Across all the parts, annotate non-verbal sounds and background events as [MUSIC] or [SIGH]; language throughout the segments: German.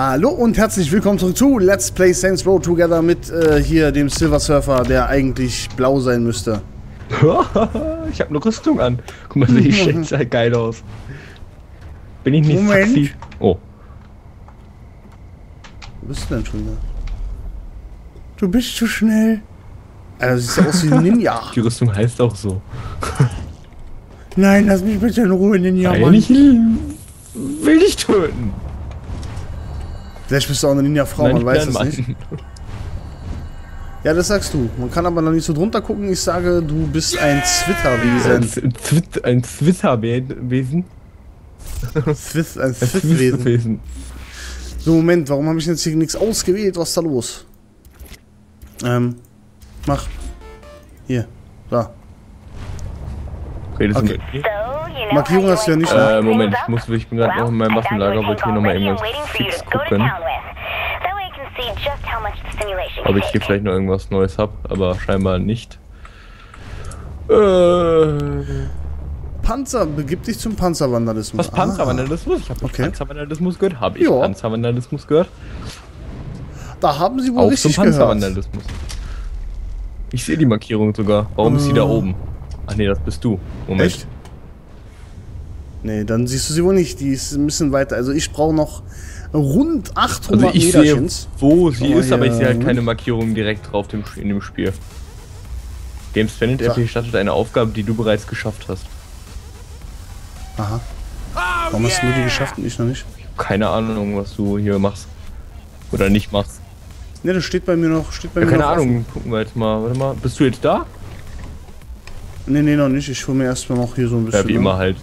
Hallo und herzlich willkommen zurück zu Let's Play Saints Row Together mit äh, hier dem Silver Surfer, der eigentlich blau sein müsste. [LAUGHS] ich habe eine Rüstung an. Guck mal, sehe ich scheiße geil aus. Bin ich nicht Moment. sexy? Oh. Wo bist du denn schon wieder? Du bist zu schnell. Alter, du siehst aus wie ein Ninja. [LAUGHS] Die Rüstung heißt auch so. Nein, lass mich bitte in Ruhe, Ninja, Nein, Mann. ich will dich töten. Vielleicht bist du auch eine Ninja-Frau, man weiß es nicht. Ja, das sagst du. Man kann aber noch nicht so drunter gucken. Ich sage, du bist ein Zwitterwesen. Zwitt- ein Zwitterwesen. Zwit, ein. Zwitterwesen. So, Moment, warum habe ich jetzt hier nichts ausgewählt? Was ist da los? Ähm, mach. Hier, da. Redest du Okay. mit mir? Markierung hast du ja nicht, ne? Äh, Moment, ich muss, ich bin gerade noch in meinem Waffenlager, wollte hier nochmal ganz fix gucken, ob ich hier vielleicht noch irgendwas Neues habe, aber scheinbar nicht. Äh, Panzer, begib dich zum Panzervandalismus. was Panzervandalismus? Ich habe okay. Panzervandalismus gehört. Habe ich Ja. Panzervandalismus gehört? Ah, da haben sie wohl Auch zum richtig gehört. Panzervandalismus. Ich sehe die Markierung sogar. Warum ist sie da Äh. oben? Ach nee, das bist du. Moment. Echt? Nee, dann siehst du sie wohl nicht. Die ist ein bisschen weiter. Also ich brauche noch rund 800 Also ich sehe, wo sie ist, aber ich sehe halt keine Markierung direkt drauf in dem Spiel. Games Planet So. RP startet eine Aufgabe, die du bereits geschafft hast. Aha. Warum hast du nur die geschafft und ich noch nicht? Keine Ahnung, was du hier machst. Oder nicht machst. Ne, das steht bei mir noch. Steht bei Ja, mir keine noch Ahnung, gucken wir jetzt mal. Warte mal, bist du jetzt da? Offen. Nee, nee, noch nicht. Ich hole mir erstmal noch hier so ein bisschen. Ja, wie ne? immer halt.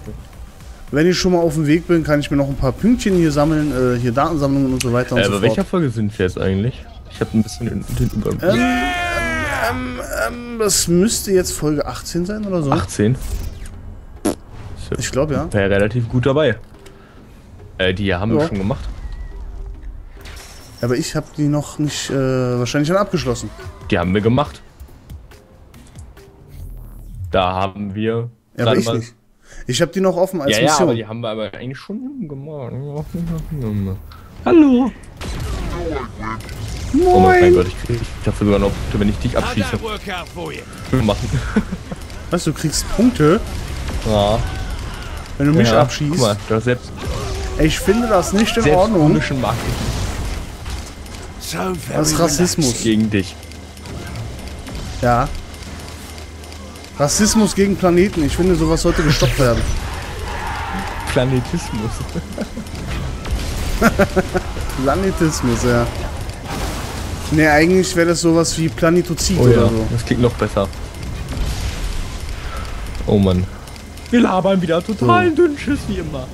Wenn ich schon mal auf dem Weg bin, kann ich mir noch ein paar Pünktchen hier sammeln. Äh, hier Datensammlungen und so weiter und Äh, so aber fort. welcher Folge sind wir jetzt eigentlich? Ich habe ein bisschen den, den Überblick. Ähm, ähm, ähm, das müsste jetzt Folge 18 sein oder so. 18. Ich glaube ja. Wäre relativ gut dabei. Äh, die haben wir Ja. schon gemacht. Aber ich habe die noch nicht äh, wahrscheinlich schon abgeschlossen. Die haben wir gemacht. Da haben wir. Ja, aber ich nicht. Ich habe die noch offen als Ja, ja, Mission. aber die haben wir aber eigentlich schon gemacht. Hallo. Oh mein Gott, ich krieg ich dafür sogar noch, Punkte, wenn ich dich abschieße. Machen. [LAUGHS] Was, du kriegst Punkte, Ja. wenn du mich ja. abschießt. Guck mal, du hast selbst, Ich finde das nicht in selbst Ordnung. komischen Marketing Das ist Rassismus. gegen dich. Ja. Rassismus gegen Planeten. Ich finde, sowas sollte gestoppt werden. Planetismus. [LAUGHS] Planetismus, ja. Ne, eigentlich wäre das sowas wie Planetozid Oh ja, oder so. das klingt noch besser. Oh Mann. Wir labern wieder total Oh. dünn Schiss wie immer.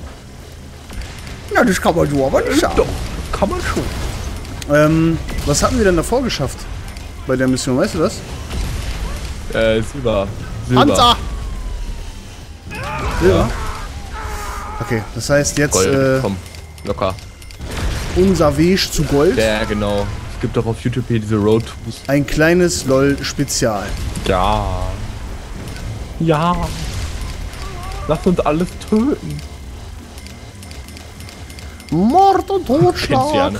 Ja, das kann man so aber nicht sagen. Doch, kann man schon. Ähm, was hatten wir denn davor geschafft? Bei der Mission, weißt du das? Äh, Silber. Silber. Panzer! Silber? Okay, das heißt jetzt Gold, äh, komm, locker. unser Weg zu Gold. Ja, genau. Es gibt doch auf YouTube hier diese Road Tours. Ein kleines LOL-Spezial. Ja. Ja. Lass uns alles töten. Mord und ja, Totschlag.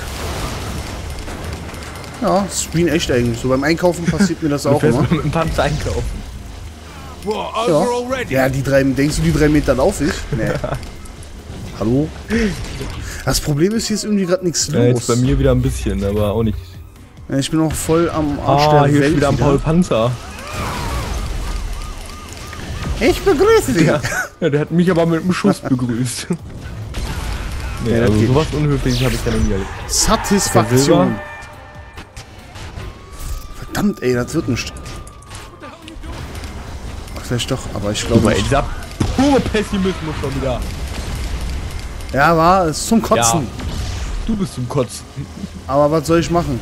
Ja, Screen echt eigentlich. So beim Einkaufen passiert mir das [LAUGHS] auch immer. mit dem Panzer einkaufen. Ja. ja, die drei, denkst du, die drei Meter laufe ich? Nee. Hallo? Das Problem ist, hier ist irgendwie gerade nichts Ja, jetzt los. bei mir wieder ein bisschen, aber auch nicht. Ja, ich bin auch voll am Arsch Ah, der hier Welt. ist wieder ein Paul Panzer. Ich begrüße dich. Ja. ja, der hat mich aber mit einem Schuss begrüßt. [LAUGHS] Nee, Ja, also sowas Unhöfliches habe ich ja noch nie erlebt. Satisfaktion. Verdammt, ey, das wird nicht. Vielleicht doch, aber ich glaube nicht. dieser pure Pessimismus schon wieder. Ja, war es zum Kotzen. Ja. Du bist zum Kotzen. Aber was soll ich machen?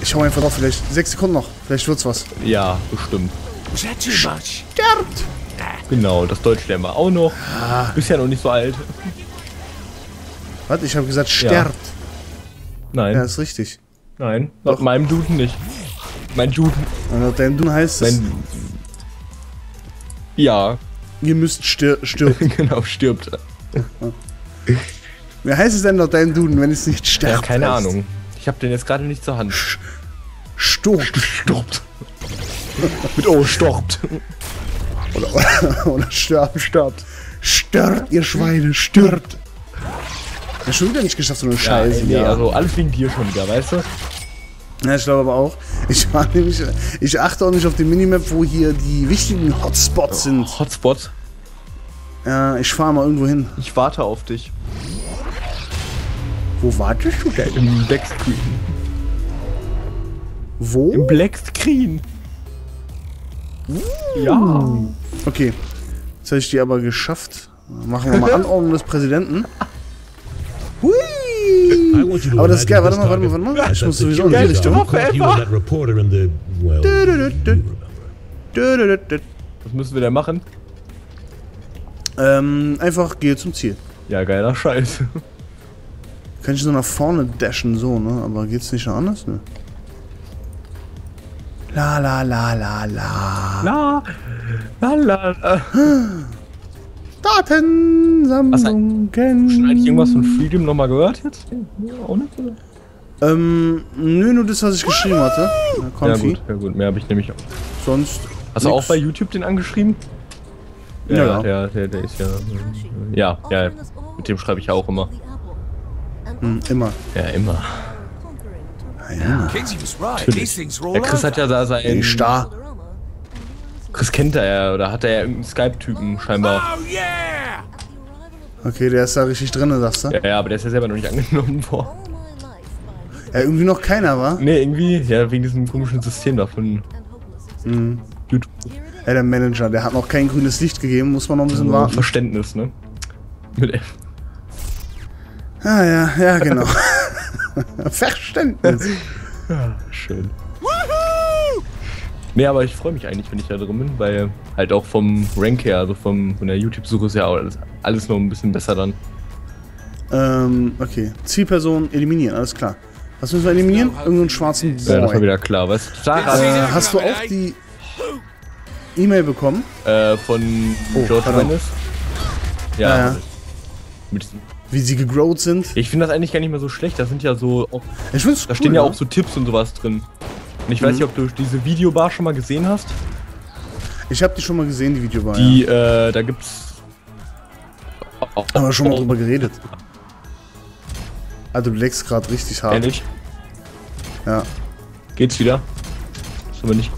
Ich hau einfach drauf, vielleicht sechs Sekunden noch. Vielleicht wird's was. Ja, bestimmt. Sterbt! Genau, das Deutsch lernen wir auch noch. Ah. Bist ja noch nicht so alt. Was? Ich habe gesagt, sterbt. Nein, Ja, ist richtig. nein. Laut Doch. meinem Duden nicht. Mein Duden. Dun heißt es, Mein. Ja, ihr müsst stir stirbt. [LAUGHS] genau, stirbt. [LAUGHS] Wie heißt es denn noch dein Duden, wenn es nicht sterbt? Ja, keine heißt? Ahnung. Ich habe den jetzt gerade nicht zur Hand. Sturbt. Stirbt. Mit O, stirbt. Oder, [LAUGHS] oder stirbt. Stirbt. Stirbt, ihr Schweine, stirbt. Ja, schon wieder nicht geschafft, so eine Scheiße. ey, nee, ja. also alles wegen dir schon wieder, weißt du? Ja, ich glaube aber auch. Ich war [LAUGHS] nämlich, ich achte auch nicht auf die Minimap, wo hier die wichtigen Hotspots sind. Hotspot. Ja, ich fahre mal irgendwo hin. Ich warte auf dich. Wo wartest du denn? Im Black Screen. Wo? Im Black Screen. Ja. Okay. Jetzt habe ich die aber geschafft. Machen wir mal [LAUGHS] Anordnung des Präsidenten. Hui! Aber das ist geil. Warte mal, warte mal, warte mal. Ich muss sowieso in die Richtung. Was müssen wir da machen? Ähm, einfach gehe zum Ziel. Ja, geiler Scheiß. Kann ich so nach vorne dashen, so, ne? Aber geht's nicht noch anders, ne? La la la la la. La, la, la, la. [GASPS] [GASPS] Datensammlungen. Schon eigentlich irgendwas von Freedom nochmal gehört jetzt? Ja, auch nicht, oder? Ähm, nö, nur das, was ich geschrieben hatte. Ja, Ja gut, ja gut, mehr habe ich nämlich auch. Sonst. Hast du nix. auch bei YouTube den angeschrieben? Ja, ja. Der, der, der ist ja. Ja, ja, mit dem schreibe ich ja auch immer. Hm, immer. Ja, immer. Things roll Der Chris hat ja da sein. Ey, starr. Chris kennt er ja, oder hat er ja irgendeinen Skype-Typen scheinbar. Oh yeah! Okay, der ist da richtig drin, sagst du? Ja, ja, aber der ist ja selber noch nicht angenommen [LAUGHS] worden. Ja, irgendwie noch keiner, war. Nee, irgendwie, ja, wegen diesem komischen System da von YouTube. Ja, der Manager, der hat noch kein grünes Licht gegeben, muss man noch ein bisschen warten. Verständnis, ne? Mit F. Ah, ja, ja, genau. [LAUGHS] Verständnis. [LAUGHS] Schön. Nee, aber ich freue mich eigentlich, wenn ich da drin bin, weil halt auch vom Rank her, also vom, von der YouTube-Suche ist ja auch alles, alles noch ein bisschen besser dann. ähm, okay. Zielperson eliminieren, alles klar. Was müssen wir eliminieren? Irgendeinen schwarzen Ja, das war Boy. wieder klar, weißt du? Sarah Äh, hast du auch die E-Mail bekommen? äh, von Oh, George. Wennis. Ja, Ja, ja. Mit Wie sie gegrowt sind? ich finde das eigentlich gar nicht mehr so schlecht. Da sind ja so, auch, Ich find's da cool, stehen ja ne? auch so Tipps und sowas drin. Und ich weiß Mhm. nicht, ob du diese Videobar schon mal gesehen hast. Ich habe die schon mal gesehen, die Videobar. ja. Die, äh, da gibt's. Haben wir schon mal drüber geredet. Also du leckst gerade richtig hart. Ehrlich? Ja. Geht's wieder? Ist aber nicht.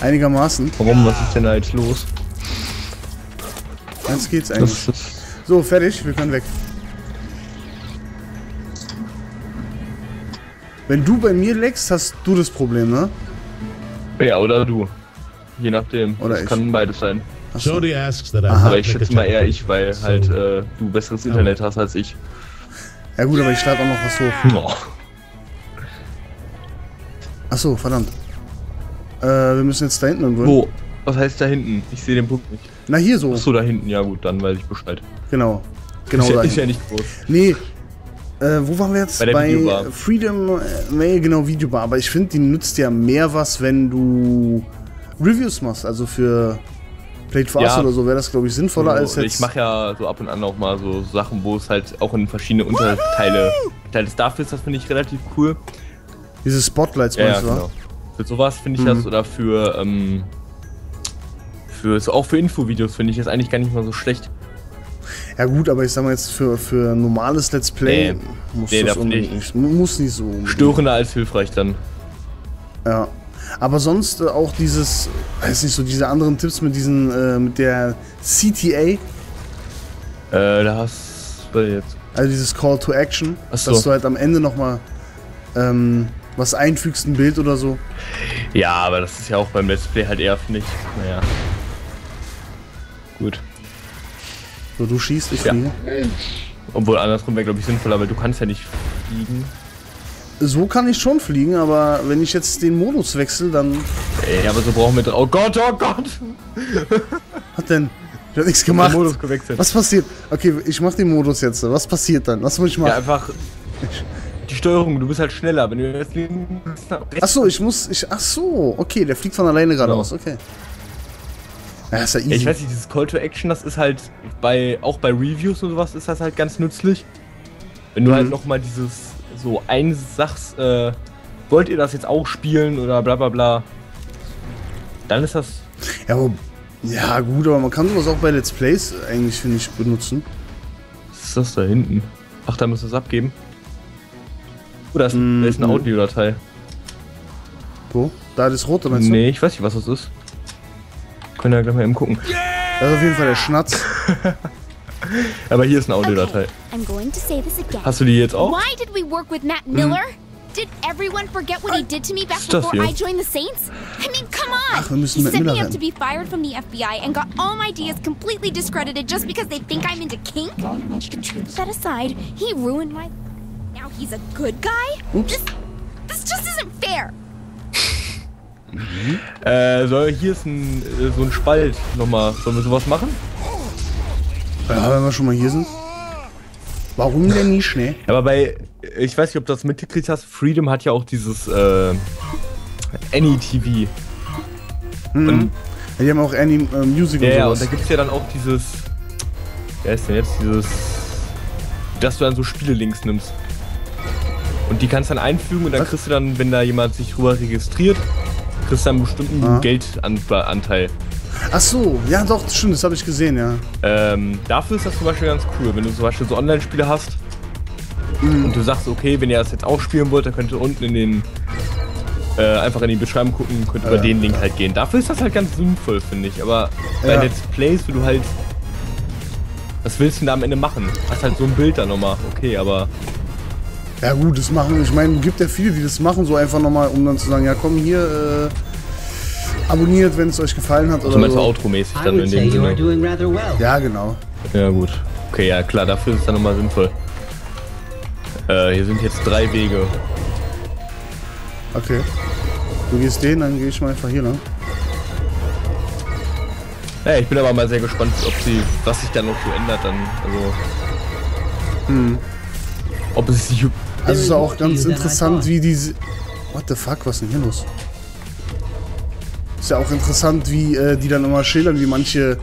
Einigermaßen. Warum? Was ist denn da jetzt los? Eins geht's eigentlich. So, fertig, wir können weg. Wenn du bei mir leckst, hast du das Problem, ne? Ja, oder du. Je nachdem. Oder das ich. kann beides sein. Jody asks that I Aber ich schätze mal eher ich, weil so- halt äh, du besseres Internet hast als ich. Ja gut, aber ich lade auch noch was hoch. Oh. Achso, verdammt. Äh, wir müssen jetzt da hinten irgendwo. hin. Wo? Was heißt da hinten? Ich sehe den Punkt nicht. Na, hier so. Achso, da hinten. Ja gut, dann weiß ich Bescheid. Genau. Genau ist, ja, ist ja nicht groß. Nee. Äh, wo waren wir jetzt? Bei der Videobar. Freedom, äh, nee, genau, Videobar. Aber ich finde, die nützt ja mehr was, wenn du Reviews machst. Also für Played for Ja. Us oder so wäre das, glaube ich, sinnvoller als So, jetzt. ich mache ja so ab und an auch mal so Sachen, wo es halt auch in verschiedene Unterteile geteilt ist. Dafür ist das, finde ich, relativ cool. Diese Spotlights, Ja, ja meinst du, wa? genau. Für sowas finde ich Mhm. das oder für, ähm, für so auch für Infovideos finde ich das eigentlich gar nicht mal so schlecht. Ja gut, aber ich sag mal jetzt für, für normales Let's Play Nee. muss Nee, das darf unbedingt nicht. Muss nicht so. unbedingt. Störender als hilfreich dann. Ja. Aber sonst äh, auch dieses, weiß nicht, so diese anderen Tipps mit diesen, äh, mit der CTA, Äh, da hast du jetzt. also dieses Call to Action, so. dass du halt am Ende nochmal ähm, was einfügst, ein Bild oder so. Ja, aber das ist ja auch beim Let's Play halt eher, finde ich. Naja. Gut. So, du schießt, ich Ja. fliege. Obwohl andersrum wäre, glaube ich, sinnvoller, weil du kannst ja nicht fliegen. So kann ich schon fliegen, aber wenn ich jetzt den Modus wechsle, dann. Ey, aber so brauchen wir. Oh Gott, oh Gott! [LAUGHS] Hat denn. Ich hab nichts gemacht. Modus gewechselt. Was passiert? Okay, ich mach den Modus jetzt. Was passiert dann? Was muss ich Ja, machen? einfach. Die Steuerung, du bist halt schneller. Wenn du jetzt links Achso, ich muss. Ich, ach so, okay, der fliegt von alleine geradeaus. Genau. Okay. Ja, ist ja easy. Ja, ich weiß nicht, dieses Call to Action, das ist halt bei auch bei Reviews und sowas ist das halt ganz nützlich. Wenn du halt mhm. halt nochmal dieses so eins sagst, äh, wollt ihr das jetzt auch spielen oder bla bla bla, dann ist das. Ja, aber, ja gut, aber man kann sowas auch bei Let's Plays eigentlich, finde ich, benutzen. Was ist das da hinten? Ach, da muss es abgeben. Oh, da ist, mm, ist eine. Audiodatei. Wo? Da das rote meinst du? Nee, ich weiß nicht, was das ist. Können wir gleich mal eben gucken. Das ist auf jeden Fall der Schnatz. [LAUGHS] Aber hier ist eine Audiodatei. Hast du die jetzt auch? Why did we work with Matt hm. Miller? Hm. Did everyone forget what he äh, did to me back before I joined the Saints? I mean, come on! Ach, he set me up to be fired from the FBI and got all my ideas completely discredited just because they think I'm into kink? That aside, he ruined my... Now he's a good guy? Oops. This, this just isn't fair. Mhm. Äh, so, hier ist ein, äh, so ein Spalt nochmal. Sollen wir sowas machen? Ja, wenn wir schon mal hier sind. Warum denn nicht schnell? Aber bei, ich weiß nicht, ob du das mitgekriegt hast, Freedom hat ja auch dieses äh, Any-TV. Mhm. Die haben auch Any äh, Music und ja, sowas. Ja, und da gibt es ja dann auch dieses, wer ist denn jetzt, dieses, dass du dann so Spiele-Links nimmst. Und die kannst du dann einfügen und dann Was? kriegst du dann, wenn da jemand sich drüber registriert, kriegst du dann einen bestimmten ah. Geldanteil. Ach so, ja doch, stimmt, das habe ich gesehen, ja. Ähm, dafür ist das zum Beispiel ganz cool, wenn du zum Beispiel so Online-Spiele hast mhm. und du sagst, okay, wenn ihr das jetzt auch spielen wollt, dann könnt ihr unten in den äh, einfach in die Beschreibung gucken, könnt über ja, den Link ja. halt gehen. Dafür ist das halt ganz sinnvoll, finde ich. Aber bei ja. Let's Plays, wo du halt. Was willst du denn da am Ende machen? Hast halt so ein Bild da nochmal, okay, aber. Ja gut, das machen, ich meine, gibt ja viele, die das machen, so einfach nochmal, um dann zu sagen, ja komm hier, äh, abonniert, wenn es euch gefallen hat. Oder also so. Outro-mäßig dann in dem Sinne. Ja, genau. Ja, gut. Okay, ja klar, dafür ist es dann nochmal sinnvoll. Äh, hier sind jetzt drei Wege. Okay. Du gehst den, dann gehe ich mal einfach hier lang. Ja, ich bin aber mal sehr gespannt, ob sie, was sich dann noch so ändert dann. Also. Hm. Ob es sich. Also es ist auch ganz interessant, wie diese. What the fuck, was ist denn hier los? Ist ja auch interessant, wie äh, die dann immer schildern, wie manche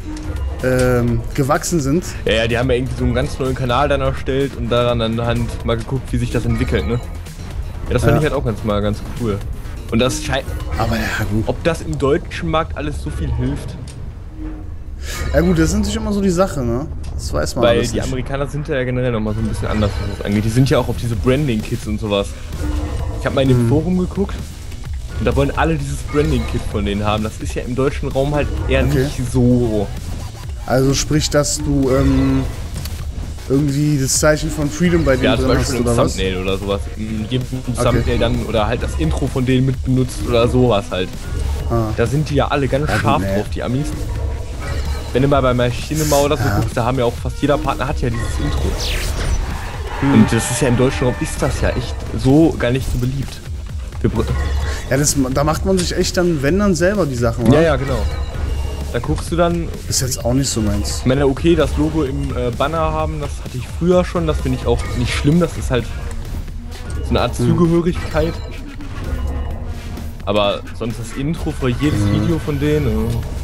ähm, gewachsen sind. Ja, ja, die haben ja irgendwie so einen ganz neuen Kanal dann erstellt und daran anhand mal geguckt, wie sich das entwickelt, ne? Ja, das fand ja. ich halt auch ganz mal ganz cool. Und das scheint. Aber ja, gut. Ob das im deutschen Markt alles so viel hilft? Ja gut, das ist natürlich immer so die Sache, ne? Das weiß man Weil die nicht. Amerikaner sind ja generell nochmal so ein bisschen anders, was das angeht. Die sind ja auch auf diese Branding-Kits und sowas. Ich habe mal in dem hm. Forum geguckt und da wollen alle dieses Branding-Kit von denen haben. Das ist ja im deutschen Raum halt eher okay. nicht so. Also sprich, dass du ähm, irgendwie das Zeichen von Freedom bei denen ja, drin hast oder was? Thumbnail oder sowas. In jedem okay. Thumbnail dann oder halt das Intro von denen mit benutzt oder sowas halt. Ah. Da sind die ja alle ganz scharf nee. drauf, die Amis. Wenn du mal bei Machinima oder so ja. guckst, da haben ja auch fast jeder Partner hat ja dieses Intro. Hm. Und das ist ja im deutschen Raum ist das ja echt so gar nicht so beliebt. Ja, das, da macht man sich echt dann, wenn dann selber die Sachen, oder? Ja, ja, genau. Da guckst du dann. Ist jetzt auch nicht so meins. Ich meine, okay, das Logo im äh, Banner haben, das hatte ich früher schon, das finde ich auch nicht schlimm, das ist halt so eine Art hm. Zugehörigkeit. Aber sonst das Intro für jedes hm. Video von denen. Äh,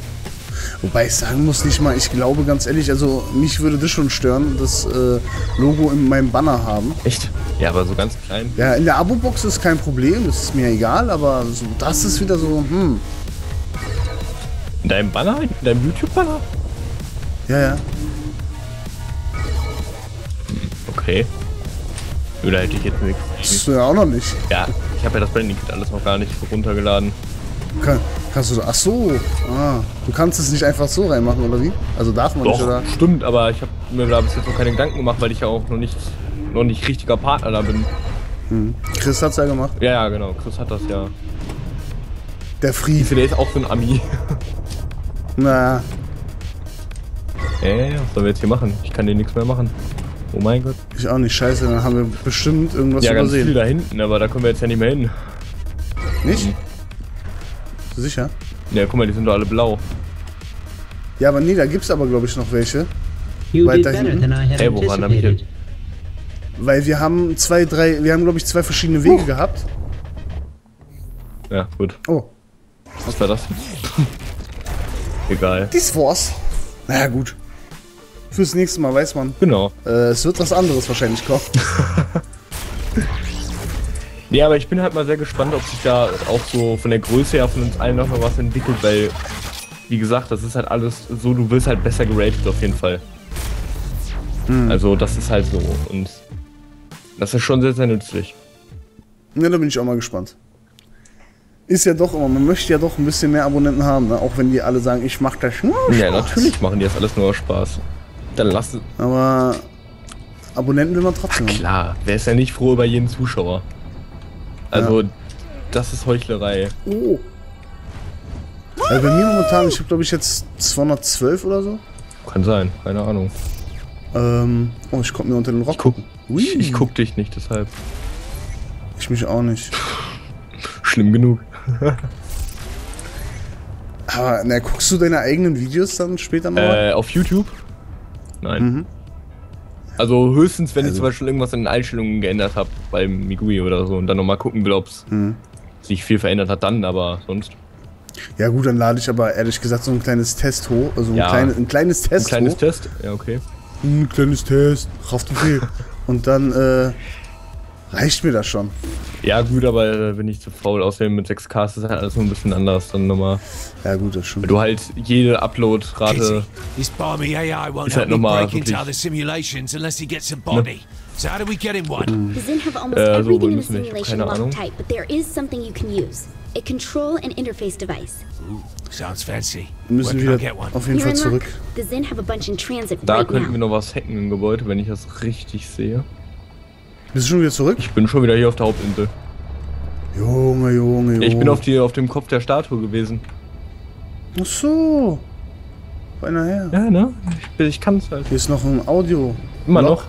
Wobei ich sagen muss, nicht mal, ich glaube ganz ehrlich, also mich würde das schon stören, das äh, Logo in meinem Banner haben. Echt? Ja, aber so ganz klein. Ja, in der Abo-Box ist kein Problem, das ist mir egal, aber so, das ist wieder so, hm. In deinem Banner? In deinem YouTube-Banner? Ja, ja. Okay. Oder hätte ich jetzt nichts. Das ist ja auch noch nicht. Ja, ich habe ja das Branding-Kit alles noch gar nicht runtergeladen. Kann, kannst du ach so, ah, du kannst es nicht einfach so reinmachen, oder wie? Also darf man Doch, nicht, oder? stimmt, aber ich habe mir da bis jetzt noch keine Gedanken gemacht, weil ich ja auch noch nicht, noch nicht richtiger Partner da bin. Hm. Chris hat's ja gemacht. Ja, ja, genau, Chris hat das ja. Der Fried. Der ist auch so ein Ami. Na. Äh, was sollen wir jetzt hier machen? Ich kann dir nichts mehr machen. Oh mein Gott. Ich auch nicht, scheiße, dann haben wir bestimmt irgendwas ja, übersehen. Ja, ganz viel da hinten, aber da kommen wir jetzt ja nicht mehr hin. Nicht? Sicher? Ja, guck mal, die sind doch alle blau. Ja, aber nee, da gibt's aber glaube ich noch welche. Weiter hinten. Hey, woran hab ich hier? Weil wir haben zwei, drei, wir haben glaube ich zwei verschiedene Wege uh. gehabt. Ja, gut. Oh. Was war das? [LAUGHS] Egal. Dies war's. Naja, gut. Fürs nächste Mal weiß man. Genau. Äh, es wird was anderes wahrscheinlich kommen. [LAUGHS] ja, aber ich bin halt mal sehr gespannt, ob sich da auch so von der Größe her von uns allen noch mal was entwickelt, weil, wie gesagt, das ist halt alles so, du wirst halt besser geratet auf jeden Fall. Hm. Also das ist halt so und das ist schon sehr, sehr nützlich. Ja, da bin ich auch mal gespannt. Ist ja doch immer, man möchte ja doch ein bisschen mehr Abonnenten haben, ne? auch wenn die alle sagen, ich mach das nur Spaß. Ja, natürlich machen die das alles nur Spaß. Dann lass Aber Abonnenten will man trotzdem. Ach, klar, wer ist ja nicht froh über jeden Zuschauer? Also, ja. das ist Heuchlerei. Oh. Also bei mir momentan, ich habe glaube ich jetzt 212 oder so. Kann sein, keine Ahnung. Ähm, oh, ich komme mir unter den Rock. Ich guck, ich, ich guck dich nicht, deshalb. Ich mich auch nicht. Schlimm genug. Aber, na, guckst du deine eigenen Videos dann später noch? Äh, auf YouTube? Nein. Mhm. Also höchstens, wenn also. ich zum Beispiel irgendwas in den Einstellungen geändert habe, beim Migui oder so und dann nochmal gucken will, ob es mhm. sich viel verändert hat, dann, aber sonst. Ja gut, dann lade ich aber ehrlich gesagt so ein kleines Test hoch. Also ja. ein, kleine, ein kleines Test. Ein kleines hoch. Test? Ja, okay. Ein kleines Test. Kraftbefehl. [LAUGHS] und dann äh, reicht mir das schon. Ja, gut, aber äh, bin ich zu faul. Außerdem mit 6K ist das halt alles so ein bisschen anders dann nochmal. Ja, gut, das stimmt. Du halt jede Upload-Rate ist halt nochmal wirklich... Ne? So how do we get him one? The Zin have almost äh, so everything in the simulation locked tight, but there is something you can use. A control and interface device. Ooh, sounds fancy. Wir müssen wieder auf jeden Fall zurück. The Zin have a bunch in transit da right könnten wir noch was hacken im Gebäude, wenn ich das richtig sehe. Bist du schon wieder zurück? Ich bin schon wieder hier auf der Hauptinsel. Junge, Junge, Junge. Ich bin auf, die, auf dem Kopf der Statue gewesen. Ach so. Beinahe her. Ja, ne? Ich, ich kann's halt. Hier ist noch ein Audio. Immer Lock. noch.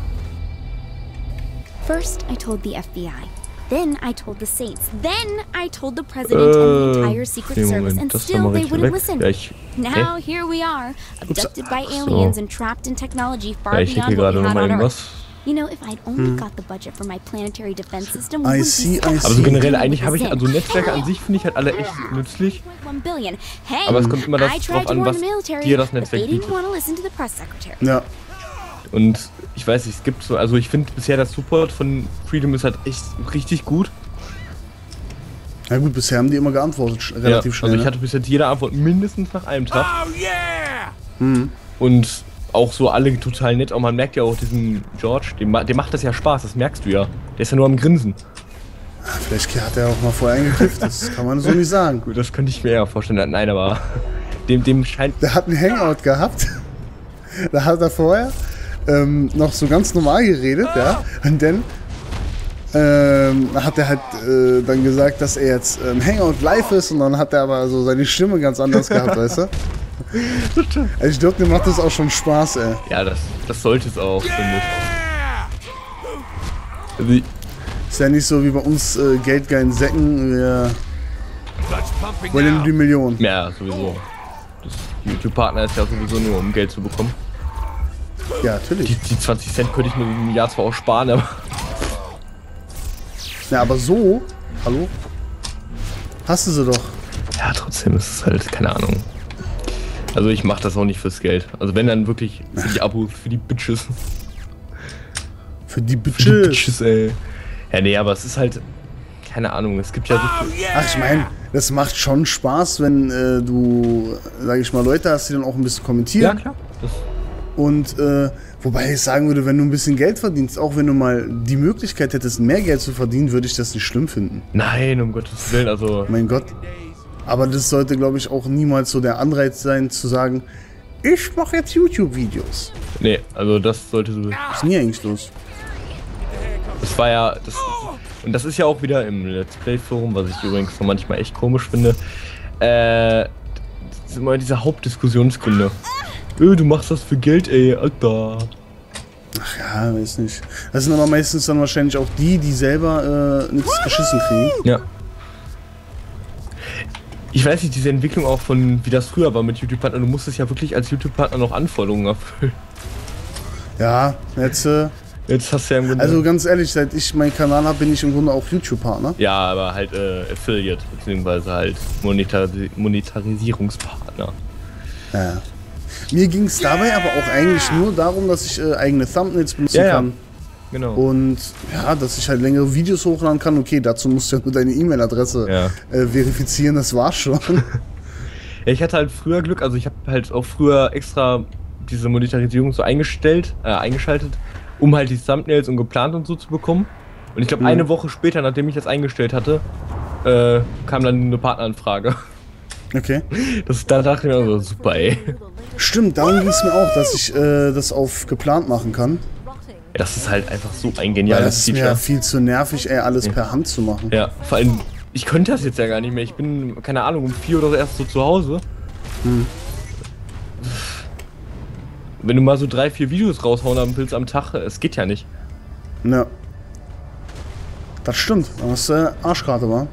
First, I told the FBI. Then I told the Saints. Then I told the President äh, and the entire Secret nee, Service, and still they wouldn't weg. listen. Ja, ich, now here we are, abducted Ups. by aliens so. and trapped in technology far ja, beyond what we had on Earth. You know, if I'd only hm. got the budget for my planetary defense system, I see, I see. Aber so generell eigentlich habe ich also Netzwerke an sich finde ich halt alle echt nützlich. Aber es kommt immer das drauf an, was dir das Netzwerk bietet. Ja. Und ich weiß nicht, es gibt so, also ich finde bisher der Support von Freedom ist halt echt richtig gut. Ja gut, bisher haben die immer geantwortet, relativ ja, schnell. Also ich ne? hatte bis jetzt jede Antwort mindestens nach einem Tag. Oh yeah! Hm. Und auch so alle total nett. Auch man merkt ja auch diesen George, dem, dem macht das ja Spaß, das merkst du ja. Der ist ja nur am Grinsen. Vielleicht hat er auch mal vorher eingekifft, das kann man so nicht sagen. Gut, das könnte ich mir ja vorstellen. Nein, aber dem, dem scheint. Der hat einen Hangout gehabt. da hat er vorher ähm, noch so ganz normal geredet, ja. Und dann ähm, hat er halt äh, dann gesagt, dass er jetzt ähm, Hangout live ist und dann hat er aber so seine Stimme ganz anders gehabt, weißt du? Also ich glaube, mir macht das auch schon Spaß, ey. Ja, das, das sollte es auch, yeah! finde ich. Also ist ja nicht so wie bei uns äh, geldgeilen Säcken. Wir wollen die Millionen. Ja, sowieso. Das YouTube-Partner ist ja sowieso nur, um Geld zu bekommen. Ja, natürlich. Die, die 20 Cent könnte ich mir im Jahr zwar auch sparen, aber... Ja, aber so... Hallo? Hast du sie doch. Ja, trotzdem ist es halt, keine Ahnung. Also ich mache das auch nicht fürs Geld. Also wenn dann wirklich für die Abos, für die Bitches. Für die Bitches. Für die Bitches, ey. Ja, nee, aber es ist halt, keine Ahnung, es gibt ja so viel. Ach, ich meine, das macht schon Spaß, wenn äh, du, sag ich mal, Leute hast, die dann auch ein bisschen kommentieren. Ja, klar. Das und äh, wobei ich sagen würde, wenn du ein bisschen Geld verdienst, auch wenn du mal die Möglichkeit hättest, mehr Geld zu verdienen, würde ich das nicht schlimm finden. Nein, um Gottes Willen, also. Mein Gott. Aber das sollte, glaube ich, auch niemals so der Anreiz sein, zu sagen, ich mache jetzt YouTube-Videos. Nee, also das sollte so. Was ist nie eigentlich los? Das war ja. Das, und das ist ja auch wieder im Let's Play-Forum, was ich übrigens so manchmal echt komisch finde. Äh. Das ist immer diese Hauptdiskussionsgründe. Öh, du machst das für Geld, ey, Alter. Ach ja, weiß nicht. Das sind aber meistens dann wahrscheinlich auch die, die selber äh, nichts geschissen kriegen. Ja ich weiß nicht, diese Entwicklung auch von, wie das früher war mit YouTube-Partnern, du musstest ja wirklich als YouTube-Partner noch Anforderungen erfüllen. Ja, jetzt. Äh, jetzt hast du ja im Grunde. Also ganz ehrlich, seit ich meinen Kanal habe, bin ich im Grunde auch YouTube-Partner. Ja, aber halt äh, Affiliate, beziehungsweise halt Monetar Monetarisierungspartner. Ja. Mir ging es dabei aber auch eigentlich nur darum, dass ich äh, eigene Thumbnails benutzen ja, kann. Ja. Genau. Und ja, dass ich halt längere Videos hochladen kann. Okay, dazu musst du ja nur deine E-Mail-Adresse ja. äh, verifizieren, das war's schon. [LAUGHS] ja, ich hatte halt früher Glück, also ich habe halt auch früher extra diese Monetarisierung so eingestellt, äh, eingeschaltet, um halt die Thumbnails und geplant und so zu bekommen. Und ich glaube, mhm. eine Woche später, nachdem ich das eingestellt hatte, äh, kam dann eine Partneranfrage. Okay. [LAUGHS] Das, da dachte ich mir so, super, ey. Stimmt, darum ging es mir auch, dass ich äh, das auf geplant machen kann. Das ist halt einfach so ein geniales Feature. Das ist mir viel zu nervig, ey, alles ja. per Hand zu machen. Ja, vor allem, ich könnte das jetzt ja gar nicht mehr. Ich bin, keine Ahnung, um vier oder so erst so zu Hause. Hm. Wenn du mal so drei, vier Videos raushauen willst am Tag, es geht ja nicht. Ja. Das stimmt. Das ist äh, Arschkarte, wa?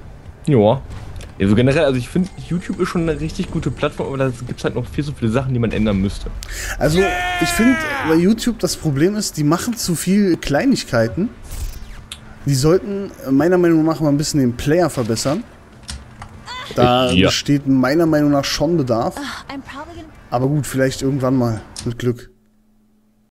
Ja. Also generell, also ich finde, YouTube ist schon eine richtig gute Plattform, aber da gibt es halt noch viel so viele Sachen, die man ändern müsste. Also ich finde bei YouTube das Problem ist, die machen zu viel Kleinigkeiten. Die sollten meiner Meinung nach mal ein bisschen den Player verbessern. Da ja. besteht meiner Meinung nach schon Bedarf. Aber gut, vielleicht irgendwann mal, mit Glück.